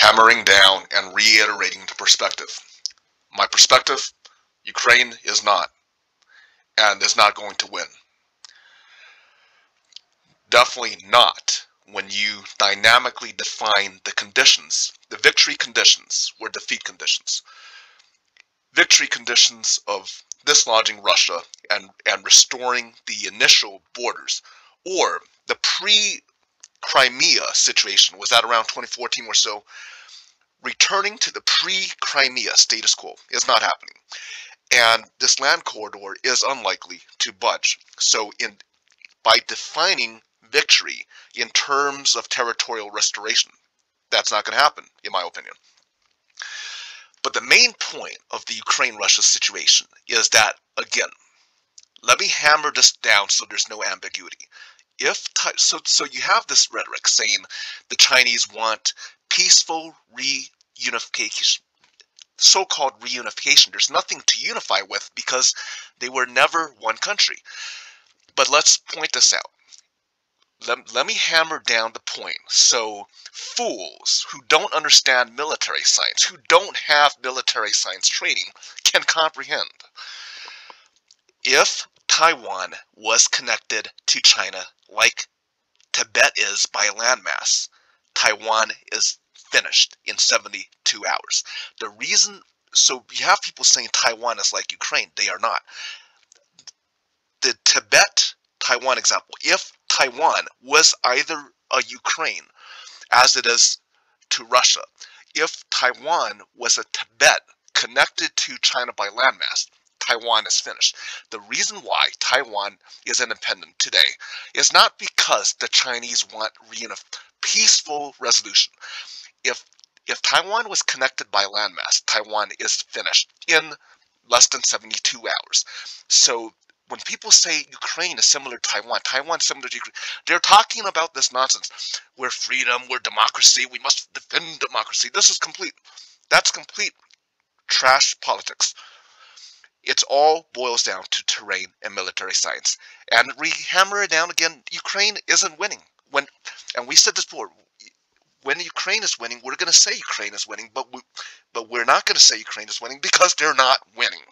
hammering down and reiterating the perspective. My perspective Ukraine is not, and is not going to win. Definitely not when you dynamically define the conditions, the victory conditions or defeat conditions. Victory conditions of dislodging Russia and, and restoring the initial borders, or the pre Crimea situation was that around 2014 or so. Returning to the pre Crimea status quo is not happening. And this land corridor is unlikely to budge. So, in by defining victory in terms of territorial restoration, that's not going to happen, in my opinion. But the main point of the Ukraine Russia situation is that, again, let me hammer this down so there's no ambiguity. If so, so you have this rhetoric saying the Chinese want peaceful reunification, so-called reunification. There's nothing to unify with because they were never one country. But let's point this out. Let, let me hammer down the point so fools who don't understand military science, who don't have military science training, can comprehend. If Taiwan was connected to China like Tibet is by landmass, Taiwan is finished in 72 hours. The reason, so you have people saying Taiwan is like Ukraine. They are not. The Tibet Taiwan example, if Taiwan was either a Ukraine, as it is to Russia, if Taiwan was a Tibet connected to China by landmass, Taiwan is finished. The reason why Taiwan is independent today is not because the Chinese want a peaceful resolution if if Taiwan was connected by landmass, Taiwan is finished in less than 72 hours. So when people say Ukraine is similar to Taiwan, Taiwan similar to Ukraine, they're talking about this nonsense. We're freedom, we're democracy, we must defend democracy. This is complete, that's complete trash politics. It's all boils down to terrain and military science. And we hammer it down again, Ukraine isn't winning. When and we said this before, when Ukraine is winning, we're going to say Ukraine is winning, but we, but we're not going to say Ukraine is winning because they're not winning.